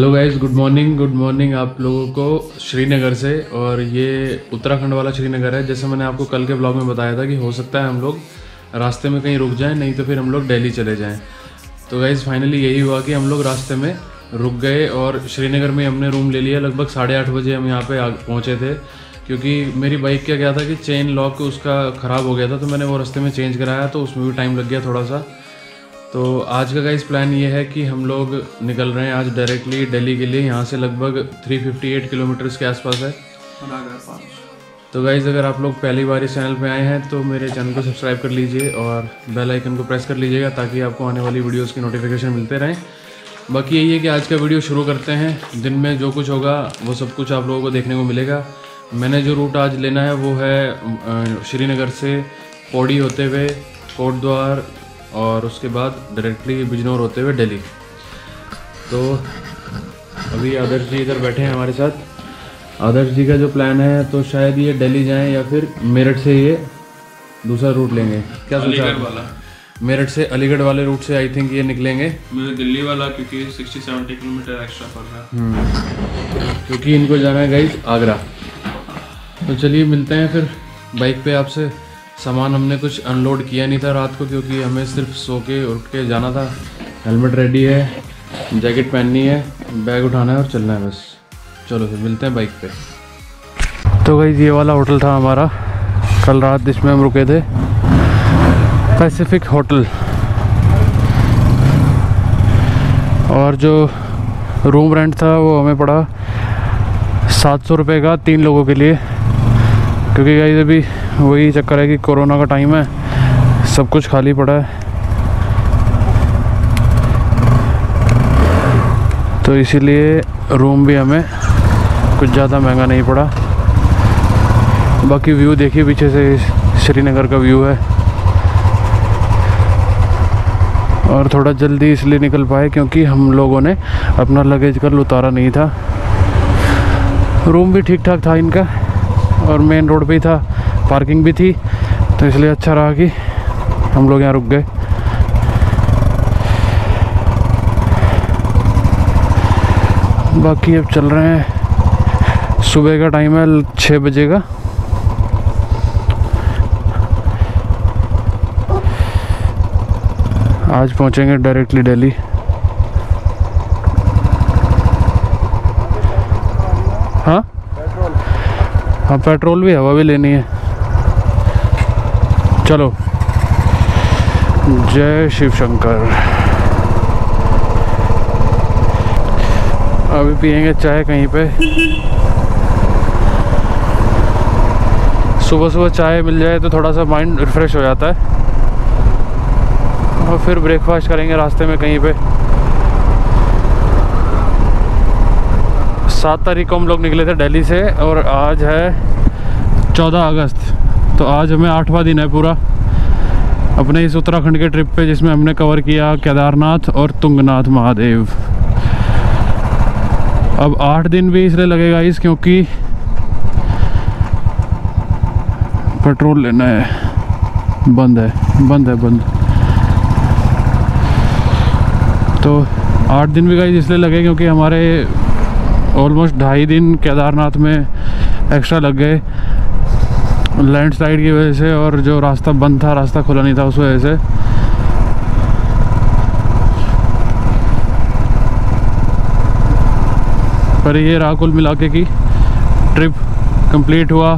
Hello guys good morning good morning आप लोगों को श्रीनगर से। और ये उत्तराखंड वाला श्रीनगर है, जैसे मैंने आपको कल के ब्लॉग में बताया था कि हो सकता है हम लोग रास्ते में कहीं रुक जाएँ, नहीं तो फिर हम लोग दिल्ली चले जाएँ। तो गाइस फाइनली यही हुआ कि हम लोग रास्ते में रुक गए और श्रीनगर में हमने रूम ले लिया। लगभग साढ़े आठ बजे हम यहाँ पर पहुँचे थे। क्योंकि मेरी बाइक का क्या था कि चेन लॉक उसका ख़राब हो गया था तो मैंने वो रास्ते में चेंज कराया तो उसमें भी टाइम लग गया थोड़ा सा। तो आज का गाइस प्लान ये है कि हम लोग निकल रहे हैं आज डायरेक्टली दिल्ली के लिए। यहाँ से लगभग 358 किलोमीटर्स के आसपास है। तो गाइज़ अगर आप लोग पहली बार इस चैनल पे आए हैं तो मेरे चैनल को सब्सक्राइब कर लीजिए और बेल आइकन को प्रेस कर लीजिएगा ताकि आपको आने वाली वीडियोस की नोटिफिकेशन मिलते रहें। बाकी यही है कि आज का वीडियो शुरू करते हैं। दिन में जो कुछ होगा वो सब कुछ आप लोगों को देखने को मिलेगा। मैंने जो रूट आज लेना है वो है श्रीनगर से पौड़ी होते हुए कोटद्वार और उसके बाद डायरेक्टली बिजनौर होते हुए दिल्ली। तो अभी आदर्श जी इधर बैठे हैं हमारे साथ। आदर्श जी का जो प्लान है तो शायद ये दिल्ली जाएँ या फिर मेरठ से ये दूसरा रूट लेंगे। क्या सोचा वाला। मेरठ से अलीगढ़ वाले रूट से आई थिंक ये निकलेंगे। मुझे दिल्ली वाला क्योंकि 60 70 किलोमीटर एक्स्ट्रा पड़ रहा है क्योंकि इनको जाना है गाइज़ आगरा। तो चलिए मिलते हैं फिर बाइक पे आपसे। सामान हमने कुछ अनलोड किया नहीं था रात को क्योंकि हमें सिर्फ़ सो के उठ के जाना था। हेलमेट रेडी है जैकेट पहननी है बैग उठाना है और चलना है बस। चलो फिर मिलते हैं बाइक पे। तो गाइज़ ये वाला होटल था हमारा। कल रात जिसमें हम रुके थे। पैसिफिक होटल और जो रूम रेंट था वो हमें पड़ा सात सौ रुपये का तीन लोगों के लिए। क्योंकि गाइज़ अभी वही चक्कर है कि कोरोना का टाइम है, सब कुछ खाली पड़ा है। तो इसीलिए रूम भी हमें कुछ ज़्यादा महँगा नहीं पड़ा। बाकी व्यू देखिए पीछे से, श्रीनगर का व्यू है। और थोड़ा जल्दी इसलिए निकल पाए क्योंकि हम लोगों ने अपना लगेज कल उतारा नहीं था। रूम भी ठीक ठाक था इनका, और मेन रोड पे ही था। पार्किंग भी थी तो इसलिए अच्छा रहा कि हम लोग यहाँ रुक गए। बाकी अब चल रहे हैं। सुबह का टाइम है छः बजे का। आज पहुँचेंगे डायरेक्टली दिल्ली हाँ? हाँ पेट्रोल भी हवा भी लेनी है। चलो। जय शिव शंकर। अभी पियेंगे चाय कहीं पे। सुबह सुबह चाय मिल जाए तो थोड़ा सा माइंड रिफ्रेश हो जाता है। और फिर ब्रेकफास्ट करेंगे रास्ते में कहीं पे। सात तारीख को हम लोग निकले थे दिल्ली से और आज है चौदह अगस्त। तो आज हमें आठवां दिन है पूरा। अपने इस उत्तराखंड के ट्रिप पे जिसमें हमने कवर किया केदारनाथ और तुंगनाथ महादेव। अब आठ दिन भी इसलिए लगेगा इस क्योंकि पेट्रोल लेना है। बंद है बंद है, बंद। तो आठ दिन भी गाइज़ इसलिए लगे क्योंकि हमारे ऑलमोस्ट ढाई दिन केदारनाथ में एक्स्ट्रा लग गए। लैंडस्लाइड की वजह से और जो रास्ता बंद था, रास्ता खुला नहीं था उस वजह से। पर ये रहा कुल मिला के की ट्रिप कंप्लीट हुआ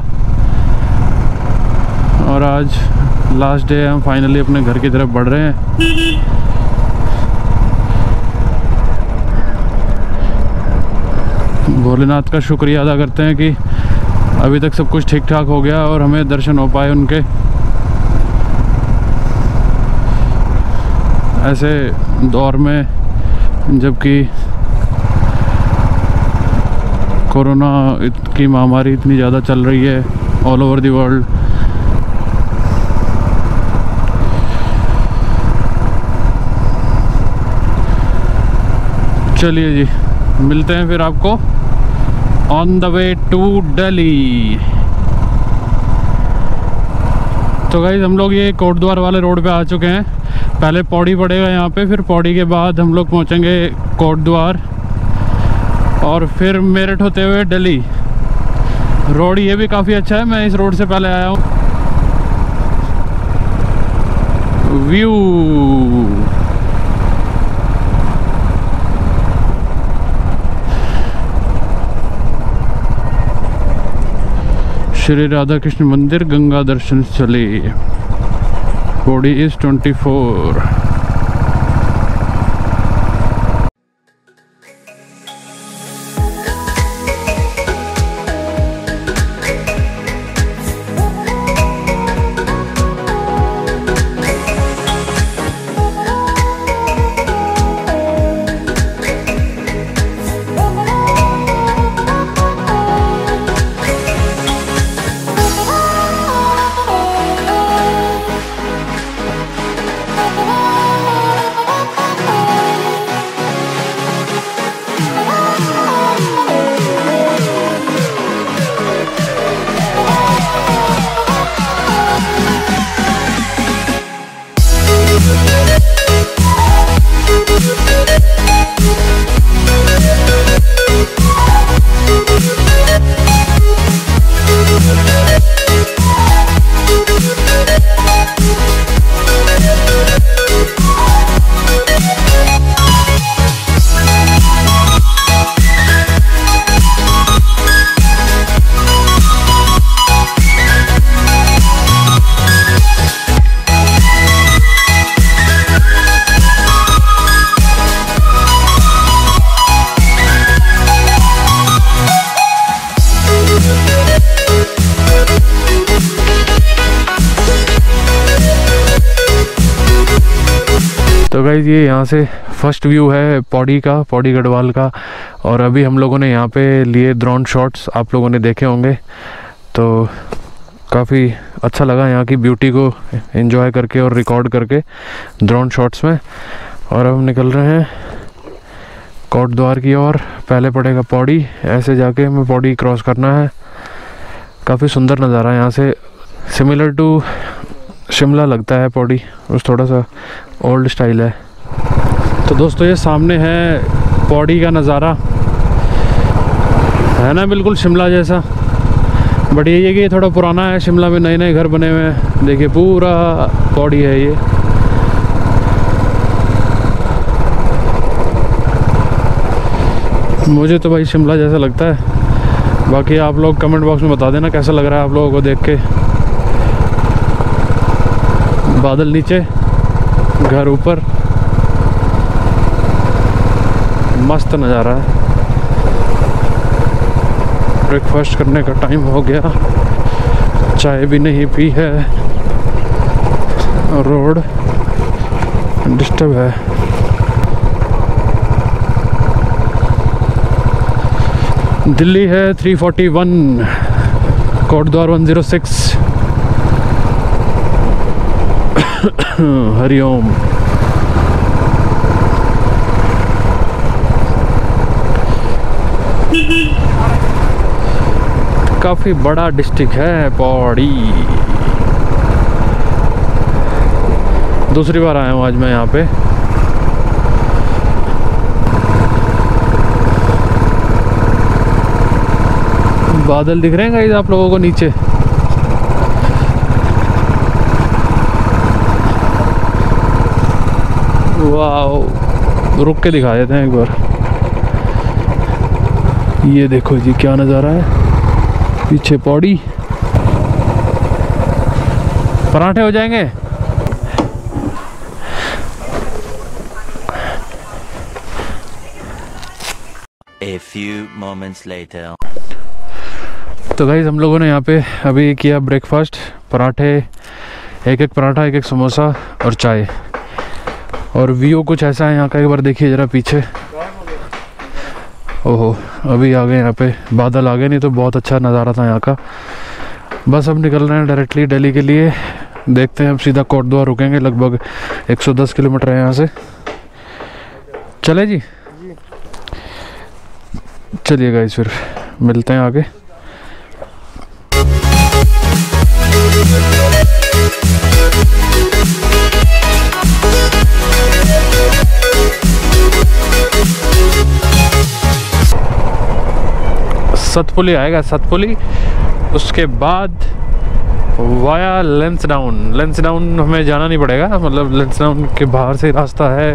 और आज लास्ट डे हम फाइनली अपने घर की तरफ़ बढ़ रहे हैं। भोलेनाथ का शुक्रिया अदा करते हैं कि अभी तक सब कुछ ठीक ठाक हो गया और हमें दर्शन हो पाए उनके। ऐसे दौर में, जबकि कोरोना की महामारी इतनी ज़्यादा चल रही है ऑल ओवर दी वर्ल्ड चलिए जी, मिलते हैं फिर आपको। On the way to Delhi तो गाइज़ हम लोग ये कोटद्वार वाले रोड पे आ चुके हैं। पहले पौड़ी पड़ेगा यहाँ पे, फिर पौड़ी के बाद हम लोग पहुँचेंगे कोटद्वार और फिर मेरठ होते हुए दिल्ली रोड ये भी काफ़ी अच्छा है, मैं इस रोड से पहले आया हूँ। व्यू श्री राधा कृष्ण मंदिर गंगा दर्शन चले बॉडी इज़ 24 Thank गाइज़ ये यहाँ से फ़र्स्ट व्यू है पौड़ी का, पौड़ी गढ़वाल का। और अभी हम लोगों ने यहाँ पे लिए ड्रोन शॉट्स आप लोगों ने देखे होंगे। तो काफ़ी अच्छा लगा यहाँ की ब्यूटी को एंजॉय करके और रिकॉर्ड करके ड्रोन शॉट्स में। और अब निकल रहे हैं कोट द्वार की ओर। पहले पड़ेगा पौड़ी। ऐसे जाके हमें पौड़ी क्रॉस करना है। काफ़ी सुंदर नज़ारा यहाँ से। सिमिलर टू शिमला लगता है पौड़ी, उस थोड़ा सा ओल्ड स्टाइल है। तो दोस्तों, ये सामने है पौड़ी का नज़ारा। है ना, बिल्कुल शिमला जैसा। बट यही है कि ये थोड़ा पुराना है, शिमला में नए नए घर बने हुए हैं। देखिए, पूरा पौड़ी है ये। मुझे तो भाई शिमला जैसा लगता है। बाकी आप लोग कमेंट बॉक्स में बता देना कैसा लग रहा है आप लोगों को देख के। बादल नीचे, घर ऊपर। मस्त नज़ारा है। ब्रेकफास्ट करने का टाइम हो गया। चाय भी नहीं पी है। रोड डिस्टर्ब है। दिल्ली है 341 कोटद्वार 106 हरिओम काफ़ी बड़ा डिस्ट्रिक्ट है पौड़ी। दूसरी बार आया हूँ आज मैं यहाँ पे। बादल दिख रहे हैं गाइज़ आप लोगों को नीचे? वाह रुक के दिखा देते हैं एक बार। ये देखो जी क्या नज़ारा है। पीछे पौड़ी। पराठे हो जाएँगे? A few moments later. तो गाइज़ हम लोगों ने यहाँ पे अभी किया ब्रेकफास्ट पराठे एक एक पराठा एक एक समोसा और चाय। और व्यू कुछ ऐसा है यहाँ का, एक बार देखिए ज़रा पीछे। ओहो, अभी आ गए यहाँ पे। बादल आ गए, नहीं तो बहुत अच्छा नज़ारा था यहाँ का। बस अब निकल रहे हैं डायरेक्टली दिल्ली के लिए। देखते हैं, अब सीधा कोटद्वार रुकेंगे, लगभग 110 किलोमीटर है यहाँ से। चले जी? चलिए गाइज़ फिर मिलते हैं आगे। सतपुली आएगा, सतपुली। उसके बाद via lens down lens down हमें जाना नहीं पड़ेगा मतलब लेंस डाउन के बाहर से रास्ता है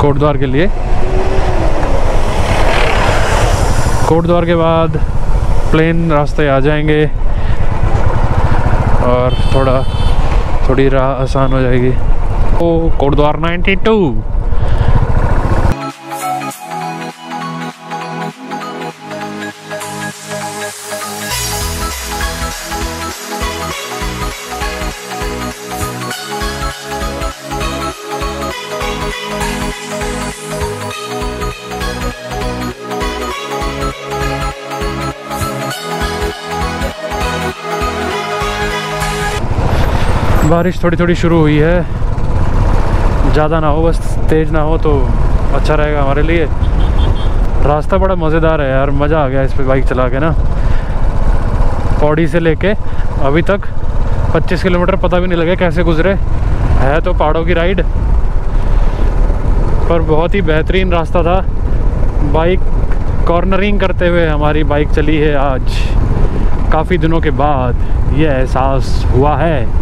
कोटद्वार के लिए। कोटद्वार के बाद प्लेन रास्ते आ जाएँगे और थोड़ा, थोड़ी राह आसान हो जाएगी। ओ कोटद्वार 92 बारिश थोड़ी थोड़ी शुरू हुई है। ज़्यादा ना हो, बस तेज़ ना हो तो अच्छा रहेगा हमारे लिए। रास्ता बड़ा मज़ेदार है यार, मज़ा आ गया इस पर बाइक चला के ना। पौड़ी से लेके अभी तक 25 किलोमीटर पता भी नहीं लगे कैसे गुजरे। है तो पहाड़ों की राइड, पर बहुत ही बेहतरीन रास्ता था। बाइक कॉर्नरिंग करते हुए हमारी बाइक चली है आज। काफ़ी दिनों के बाद यह एहसास हुआ है।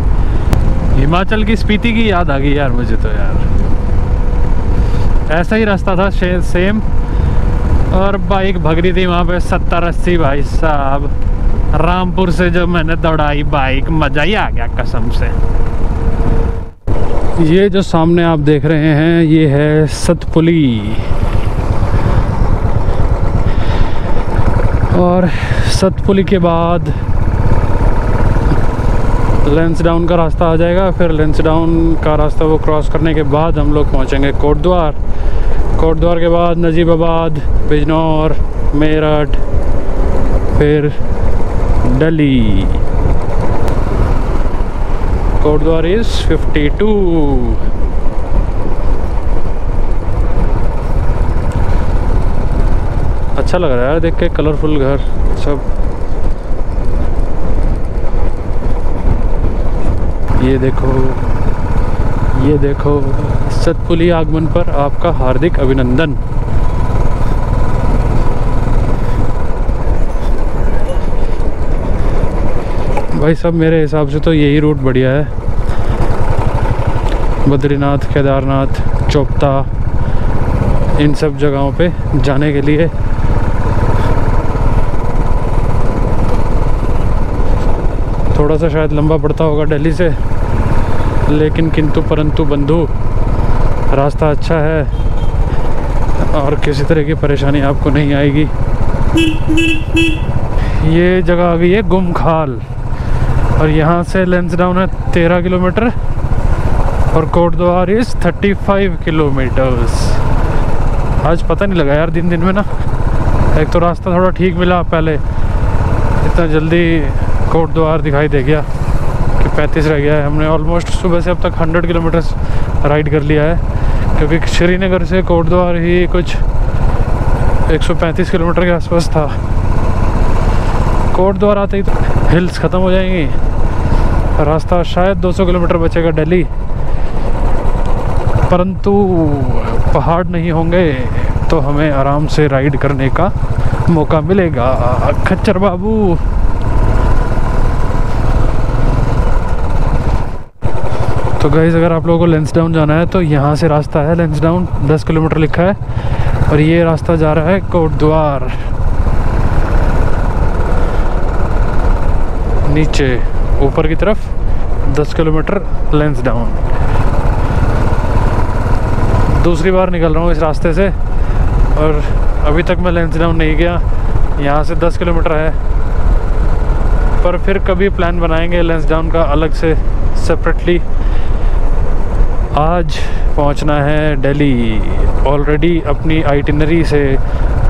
हिमाचल की स्पीति की याद आ गई यार मुझे तो यार। ऐसा ही रास्ता था सेम और बाइक भग रही थी वहाँ पे, सत्तर अस्सी भाई साहब। रामपुर से जब मैंने दौड़ाई बाइक, मज़ा ही आ गया कसम से। ये जो सामने आप देख रहे हैं, ये है सतपुली। और सतपुली के बाद लेंस डाउन का रास्ता आ जाएगा। फिर लेंस डाउन का रास्ता वो क्रॉस करने के बाद हम लोग पहुँचेंगे कोटद्वार। कोटद्वार के बाद नजीबाबाद, बिजनौर, मेरठ, फिर दिल्ली। कोटद्वार इज़ 52 अच्छा लग रहा है यार देख के कलरफुल घर, सब। ये देखो ये देखो, सतपुली आगमन पर आपका हार्दिक अभिनंदन। भाई सब मेरे हिसाब से तो यही रूट बढ़िया है। बद्रीनाथ, केदारनाथ, चोपता, इन सब जगहों पे जाने के लिए। थोड़ा सा शायद लंबा पड़ता होगा दिल्ली से, लेकिन किंतु परंतु बंधु, रास्ता अच्छा है, और किसी तरह की परेशानी आपको नहीं आएगी। ये जगह आ गई है गुमखाल, और यहाँ से लेंस डाउन है तेरह किलोमीटर, और Kotdwar is thirty five kilometres आज पता नहीं लगा यार दिन दिन में ना। एक तो रास्ता थोड़ा ठीक मिला पहले, इतना जल्दी कोटद्वार दिखाई दे गया कि 35 रह गया है। हमने ऑलमोस्ट सुबह से अब तक 100 किलोमीटर राइड कर लिया है। क्योंकि श्रीनगर से कोटद्वार ही कुछ 135 किलोमीटर के आसपास था। कोटद्वार आते ही तो हिल्स ख़त्म हो जाएँगी। रास्ता शायद 200 किलोमीटर बचेगा दिल्ली। परंतु पहाड़ नहीं होंगे तो हमें आराम से राइड करने का मौका मिलेगा। खच्चर बाबू। तो गाइज़ अगर आप लोगों को लेंस डाउन जाना है तो यहाँ से रास्ता है लेंस डाउन 10 किलोमीटर लिखा है, और ये रास्ता जा रहा है कोट द्वार नीचे, ऊपर की तरफ़ 10 किलोमीटर लेंस डाउन दूसरी बार निकल रहा हूँ इस रास्ते से, और अभी तक मैं लेंस डाउन नहीं गया, यहाँ से 10 किलोमीटर है। पर फिर कभी प्लान बनाएँगे लेंस डाउन का अलग से सेपरेटली आज पहुँचना है दिल्ली। ऑलरेडी अपनी आइटिनरी से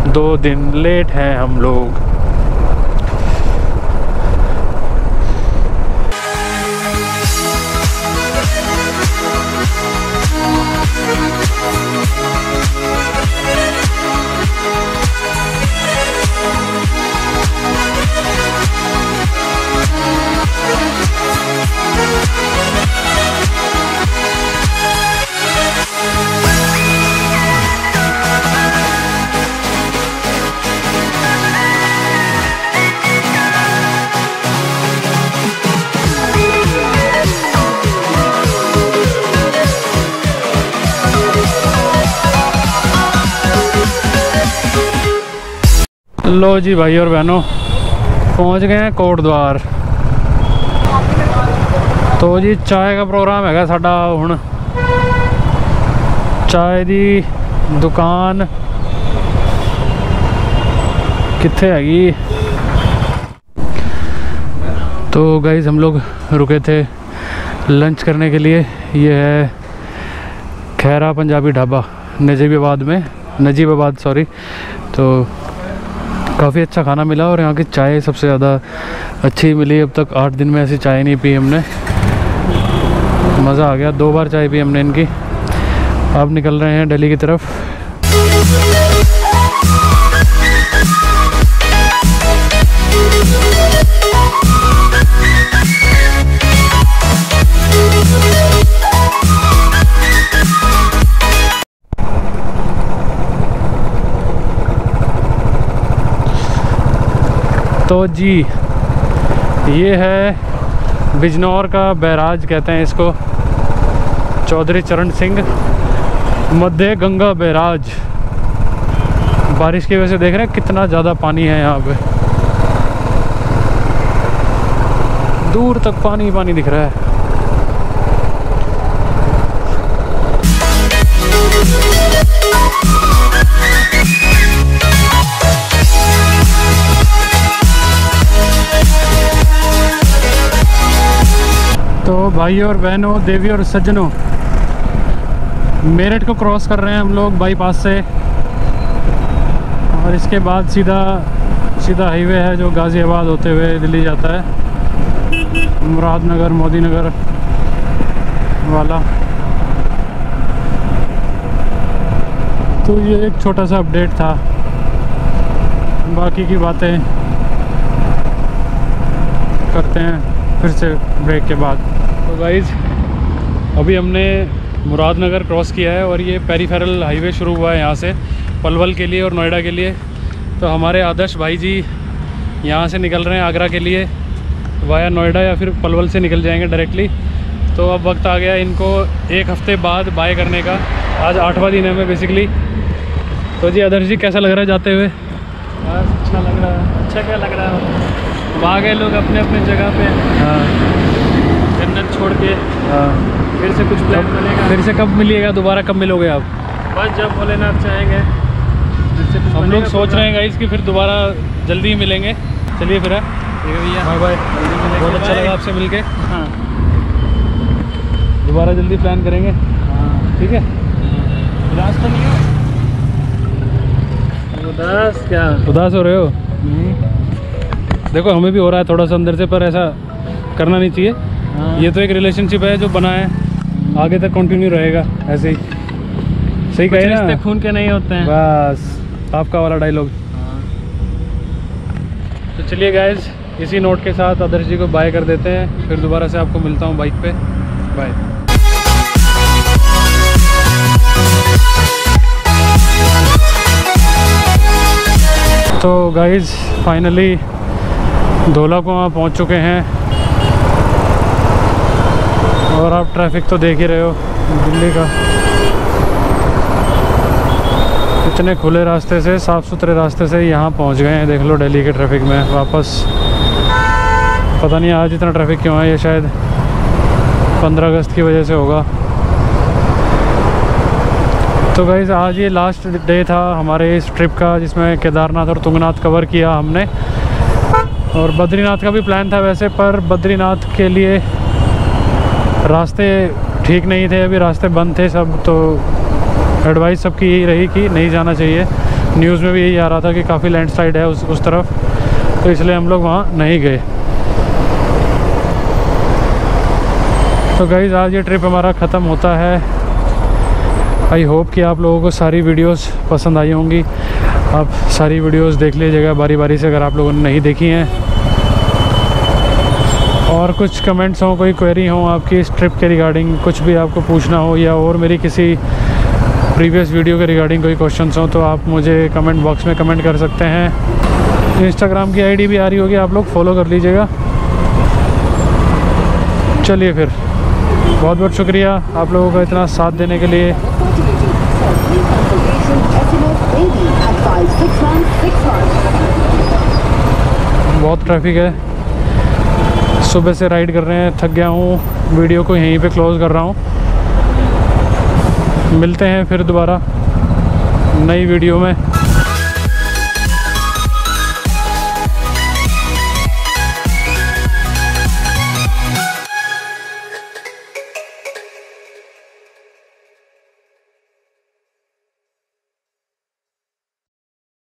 दो दिन लेट हैं हम लोग। लो जी भाई और बहनों, पहुँच गए हैं कोटद्वार। तो जी चाय का प्रोग्राम है साढ़ा हूँ चाय की दुकान। कितने हैगी? तो गाइज़ हम लोग रुके थे लंच करने के लिए। ये है खैरा पंजाबी ढाबा, नजीबाबाद में, नजीबाबाद सॉरी तो काफ़ी अच्छा खाना मिला और यहाँ की चाय सबसे ज़्यादा अच्छी मिली। अब तक आठ दिन में ऐसी चाय नहीं पी हमने। मज़ा आ गया। दो बार चाय पी हमने इनकी। अब निकल रहे हैं दिल्ली की तरफ़। तो जी, ये है बिजनौर का बैराज कहते हैं इसको। चौधरी चरण सिंह, मध्य गंगा बैराज। बारिश की वजह से देख रहे हैं कितना ज़्यादा पानी है यहाँ पे। दूर तक पानी पानी दिख रहा है। भाइयों और बहनों, देवी और सज्जनों, मेरठ को क्रॉस कर रहे हैं हम लोग बाईपास से। और इसके बाद सीधा सीधा हाईवे है जो गाज़ियाबाद होते हुए दिल्ली जाता है। मुरादनगर मोदी नगर वाला। तो ये एक छोटा सा अपडेट था। बाकी की बातें करते हैं फिर से ब्रेक के बाद। तो गाइज़ अभी हमने मुरादनगर क्रॉस किया है और ये पेरीफेरल हाईवे शुरू हुआ है यहाँ से पलवल के लिए और नोएडा के लिए। तो हमारे आदर्श भाई जी यहाँ से निकल रहे हैं आगरा के लिए वाया नोएडा या फिर पलवल से निकल जाएँगे डायरेक्टली तो अब वक्त आ गया इनको एक हफ़्ते बाद बाय करने का। आज आठवां दिन है मैं बेसिकली तो जी आदर्श जी कैसा लग रहा है जाते हुए? अच्छा लग रहा है। अच्छा क्या लग रहा है? वहाँ गए लोग अपने अपने जगह पे। हाँ। छोड़ के हाँ। फिर से कुछ प्लान बनेगा? फिर से कब मिलिएगा? दोबारा कब मिलोगे आप? बस जब भोलेनाथ चाहेंगे हम लोग सोच रहे हैं। गाइस कि फिर दोबारा जल्दी ही मिलेंगे। चलिए फिर हाँ। भैया। बाय बाय बहुत अच्छा लगा आपसे मिलके। हाँ। दोबारा जल्दी प्लान करेंगे। हाँ। ठीक है? उदास तो नहीं हो? उदास क्या? उदास हो रहे हो? देखो हमें भी हो रहा है थोड़ा सा अंदर से पर ऐसा करना नहीं चाहिए। हाँ ये तो एक रिलेशनशिप है जो बना है। आगे तक कंटिन्यू रहेगा ऐसे ही। सही कहे ना? खून के नहीं होते हैं। बस आपका वाला डायलॉग हाँ। तो चलिए गाइज़ इसी नोट के साथ आदर्श जी को बाय कर देते हैं। फिर दोबारा से आपको मिलता हूँ बाइक पे। बाय तो गाइज़ फाइनली धोला कुआँ पहुँच चुके हैं। और आप ट्रैफ़िक तो देख ही रहे हो, दिल्ली का। इतने खुले रास्ते से साफ़ सुथरे रास्ते से यहाँ पहुँच गए हैं। देख लो दिल्ली के ट्रैफ़िक में वापस। पता नहीं आज इतना ट्रैफ़िक क्यों है, ये शायद 15 अगस्त की वजह से होगा। तो गाइज़ आज ये लास्ट डे था हमारे इस ट्रिप का, जिसमें केदारनाथ और तुंगनाथ कवर किया हमने। और बद्रीनाथ का भी प्लान था वैसे, पर बद्रीनाथ के लिए रास्ते ठीक नहीं थे, अभी रास्ते बंद थे सब तो एडवाइस सबकी यही रही कि नहीं जाना चाहिए। न्यूज़ में भी यही आ रहा था कि काफ़ी लैंडस्लाइड है उस उस तरफ़ तो इसलिए हम लोग वहाँ नहीं गए। तो गाइज़ आज ये ट्रिप हमारा ख़त्म होता है। आई होप कि आप लोगों को सारी वीडियोस पसंद आई होंगी। आप सारी वीडियोस देख लीजिएगा बारी बारी से, अगर आप लोगों ने नहीं देखी हैं। और कुछ कमेंट्स हों, कोई क्वेरी हो आपकी इस ट्रिप के रिगार्डिंग कुछ भी आपको पूछना हो या और मेरी किसी प्रीवियस वीडियो के रिगार्डिंग कोई क्वेश्चंस हो तो आप मुझे कमेंट बॉक्स में कमेंट कर सकते हैं। इंस्टाग्राम की आईडी भी आ रही होगी, आप लोग फॉलो कर लीजिएगा। चलिए फिर, बहुत बहुत शुक्रिया आप लोगों का इतना साथ देने के लिए। बहुत ट्रैफ़िक है। सुबह से राइड कर रहे हैं, थक गया हूँ वीडियो को यहीं पे क्लोज़ कर रहा हूँ। मिलते हैं फिर दोबारा नई वीडियो में।